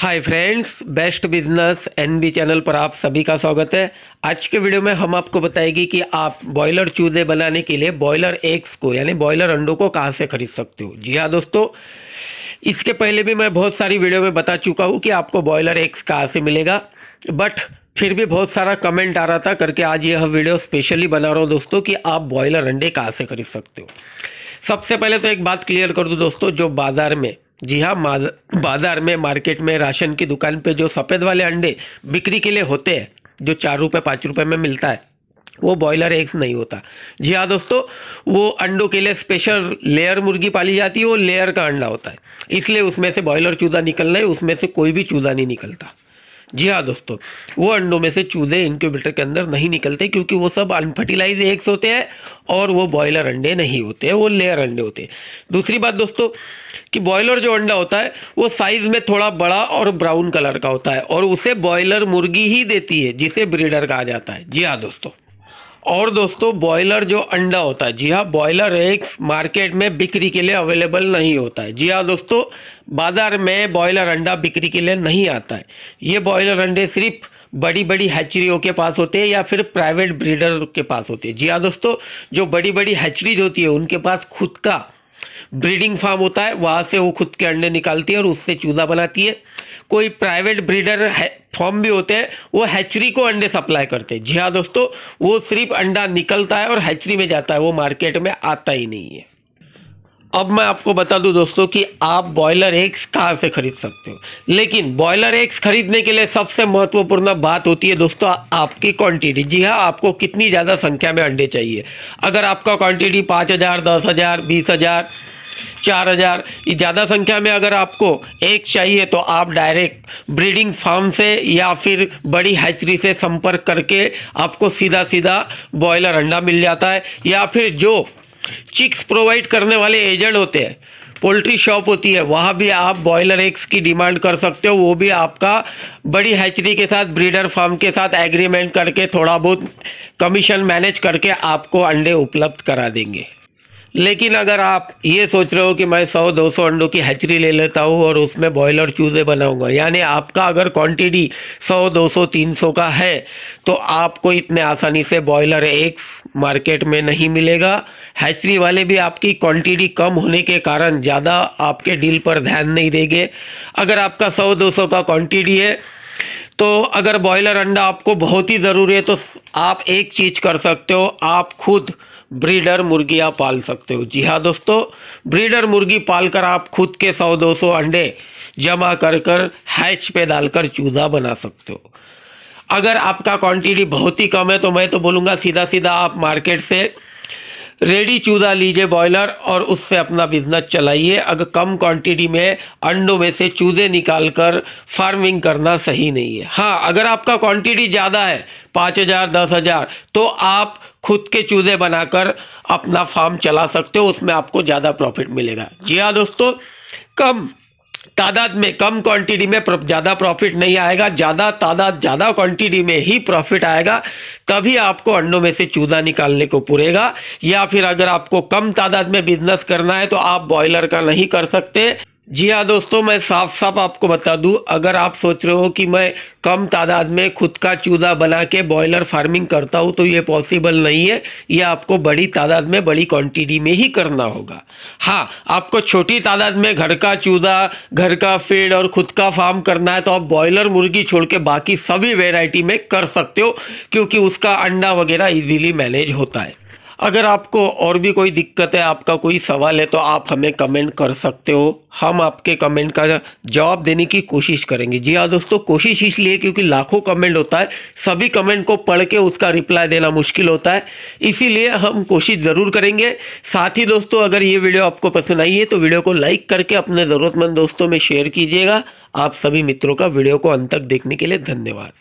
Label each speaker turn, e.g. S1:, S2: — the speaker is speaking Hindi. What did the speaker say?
S1: Hi friends best business N B channel पर आप सभी का स्वागत है। आज के वीडियो में हम आपको बताएगी कि आप बॉयलर चूजे बनाने के लिए बॉयलर एग्स को, यानी बॉयलर अंडों को कहाँ से खरीद सकते हो? जी हाँ दोस्तों, इसके पहले भी मैं बहुत सारी वीडियो में बता चुका हूँ कि आपको बॉयलर एग्स कहाँ से मिलेगा। बट फिर भी बहुत सारा कमेंट आ रहा था करके आज यह वीडियो स्पेशली बना रहा हूँ दोस्तों कि आप बॉयलर अंडे कहाँ से खरीद सकते हो। सबसे पहले तो एक बात क्लियर कर दूँ दोस्तों, जो बाज़ार में जी हाँ बाज़ार में, मार्केट में राशन की दुकान पे जो सफ़ेद वाले अंडे बिक्री के लिए होते हैं, जो चार रुपये पाँच रुपये में मिलता है, वो बॉयलर एग्स नहीं होता। जी हाँ दोस्तों, वो अंडों के लिए स्पेशल लेयर मुर्गी पाली जाती है, वो लेयर का अंडा होता है। इसलिए उसमें से बॉयलर चूजा निकलना है, उसमें से कोई भी चूजा नहीं निकलता। जी हाँ दोस्तों, वो अंडों में से चूजे इनक्यूबेटर के अंदर नहीं निकलते क्योंकि वो सब अनफर्टिलाइज एग्स होते हैं और वो बॉयलर अंडे नहीं होते हैं, वो लेयर अंडे होते हैं। दूसरी बात दोस्तों, कि बॉयलर जो अंडा होता है, वो साइज़ में थोड़ा बड़ा और ब्राउन कलर का होता है और उसे बॉयलर मुर्गी ही देती है, जिसे ब्रीडर कहा जाता है। जी हाँ दोस्तों। और दोस्तों बॉयलर जो अंडा होता है, जी हाँ बॉयलर एग्स मार्केट में बिक्री के लिए अवेलेबल नहीं होता है। जी हाँ दोस्तों, बाज़ार में बॉयलर अंडा बिक्री के लिए नहीं आता है। ये बॉयलर अंडे सिर्फ़ बड़ी बड़ी हैचरियों के पास होते हैं या फिर प्राइवेट ब्रीडर के पास होते हैं। जी हाँ दोस्तों, जो बड़ी बड़ी हैचरीज होती है, उनके पास खुद का ब्रीडिंग फार्म होता है। वहाँ से वो खुद के अंडे निकालती है और उससे चूजा बनाती है। कोई प्राइवेट ब्रीडर फॉर्म भी होते हैं, वो हैचरी को अंडे सप्लाई करते हैं। जी हाँ दोस्तों, वो सिर्फ़ अंडा निकलता है और हैचरी में जाता है, वो मार्केट में आता ही नहीं है। अब मैं आपको बता दूँ दोस्तों कि आप बॉयलर एग्स कहाँ से खरीद सकते हो। लेकिन बॉयलर एग्स खरीदने के लिए सबसे महत्वपूर्ण बात होती है दोस्तों, आपकी क्वांटिटी जी हाँ आपको कितनी ज़्यादा संख्या में अंडे चाहिए। अगर आपका क्वांटिटी पाँच हज़ार, दस हज़ार, बीस हज़ार चार हज़ार। ज़्यादा संख्या में अगर आपको एक चाहिए तो आप डायरेक्ट ब्रीडिंग फार्म से या फिर बड़ी हैचरी से संपर्क करके आपको सीधा सीधा बॉयलर अंडा मिल जाता है। या फिर जो चिक्स प्रोवाइड करने वाले एजेंट होते हैं पोल्ट्री शॉप होती है, वहाँ भी आप बॉयलर एग्स की डिमांड कर सकते हो। वो भी आपका बड़ी हैचरी के साथ ब्रीडर फार्म के साथ एग्रीमेंट करके थोड़ा बहुत कमीशन मैनेज करके आपको अंडे उपलब्ध करा देंगे। लेकिन अगर आप ये सोच रहे हो कि मैं सौ, दो सौ अंडों की हैचरी ले लेता हूँ और उसमें बॉयलर चूज़े बनाऊँगा, यानी आपका अगर क्वांटिटी सौ, दो सौ, तीन सौ का है तो आपको इतने आसानी से बॉयलर एक मार्केट में नहीं मिलेगा। हैचरी वाले भी आपकी क्वांटिटी कम होने के कारण ज़्यादा आपके डील पर ध्यान नहीं देंगे। अगर आपका सौ, दो का क्वान्टिटी है तो अगर बॉयलर अंडा आपको बहुत ही ज़रूरी है तो आप एक चीज़ कर सकते हो, आप खुद ब्रीडर मुर्गियाँ पाल सकते हो। जी हाँ दोस्तों, ब्रीडर मुर्गी पालकर आप खुद के सौ दो सौ अंडे जमा कर कर हैच पे डालकर चूजा बना सकते हो। अगर आपका क्वांटिटी बहुत ही कम है तो मैं तो बोलूँगा सीधा सीधा आप मार्केट से रेडी चूजा लीजिए बॉयलर और उससे अपना बिज़नेस चलाइए। अगर कम क्वांटिटी में अंडों में से चूजे निकाल कर फ़ार्मिंग करना सही नहीं है। हाँ अगर आपका क्वांटिटी ज़्यादा है, पाँच हज़ार, दस हज़ार तो आप खुद के चूजे बनाकर अपना फार्म चला सकते हो, उसमें आपको ज़्यादा प्रॉफिट मिलेगा। जी हाँ दोस्तों, कम तादाद में कम क्वांटिटी में ज़्यादा प्रॉफिट नहीं आएगा, ज़्यादा तादाद, ज़्यादा क्वांटिटी में ही प्रॉफिट आएगा, तभी आपको अंडों में से चूजा निकालने को पुरेगा। या फिर अगर आपको कम तादाद में बिज़नेस करना है तो आप बॉयलर का नहीं कर सकते। जी हाँ दोस्तों, मैं साफ़ साफ़ आपको बता दूँ, अगर आप सोच रहे हो कि मैं कम तादाद में खुद का चूजा बना के बॉयलर फ़ार्मिंग करता हूँ तो ये पॉसिबल नहीं है। ये आपको बड़ी तादाद में, बड़ी क्वांटिटी में ही करना होगा। हाँ आपको छोटी तादाद में घर का चूजा घर का फ़ीड और खुद का फार्म करना है तो आप बॉयलर मुर्गी छोड़ के बाकी सभी वेराइटी में कर सकते हो, क्योंकि उसका अंडा वगैरह ईजीली मैनेज होता है। अगर आपको और भी कोई दिक्कत है, आपका कोई सवाल है तो आप हमें कमेंट कर सकते हो। हम आपके कमेंट का जवाब देने की कोशिश करेंगे। जी हाँ दोस्तों, कोशिश इसलिए क्योंकि लाखों कमेंट होता है। सभी कमेंट को पढ़ के उसका रिप्लाई देना मुश्किल होता है। इसीलिए हम कोशिश ज़रूर करेंगे। साथ ही दोस्तों, अगर ये वीडियो आपको पसंद आई है तो वीडियो को लाइक करके अपने ज़रूरतमंद दोस्तों में शेयर कीजिएगा। आप सभी मित्रों का वीडियो को अंत तक देखने के लिए धन्यवाद।